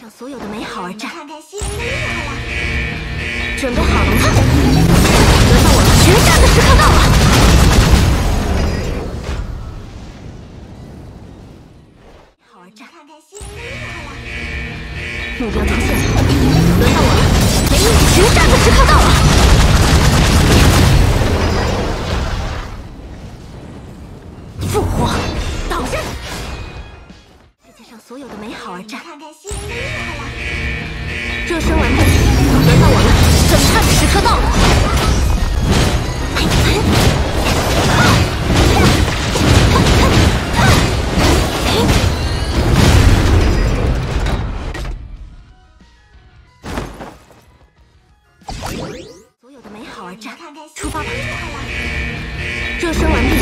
上所有的美好而战，看看新厉害了！准备好了吗？轮到我们，决战的时刻到了！好而战，看看新厉害了！目标出现，轮到我了，给你决战的时刻到了！热身完毕，轮到我了，审判的时刻到了！所有的美好而战，出发吧！热身完毕，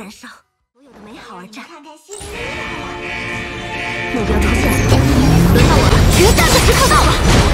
燃烧，所有的美好而战。看看新厉害了！目标出现，轮到我了，决战的时刻到了。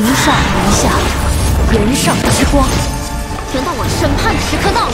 云上云下，人上之光。轮到我审判的时刻到了。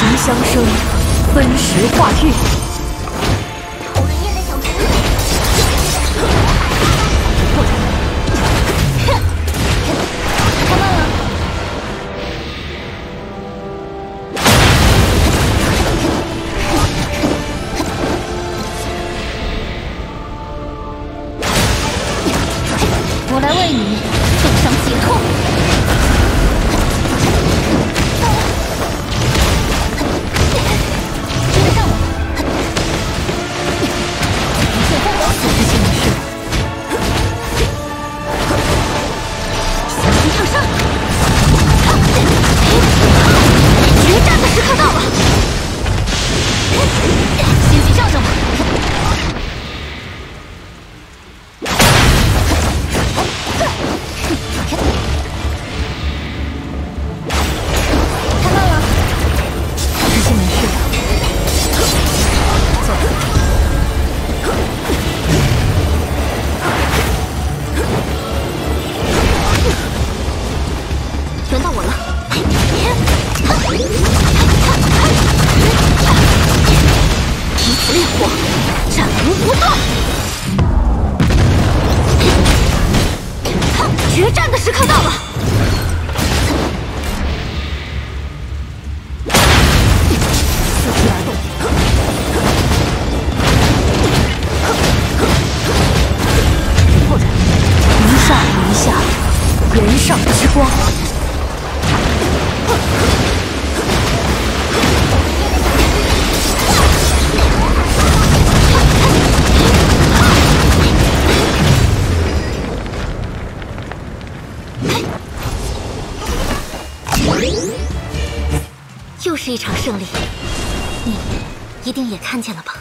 情相生，分时化日。再一下，原上之光。又是一场胜利，你一定也看见了吧？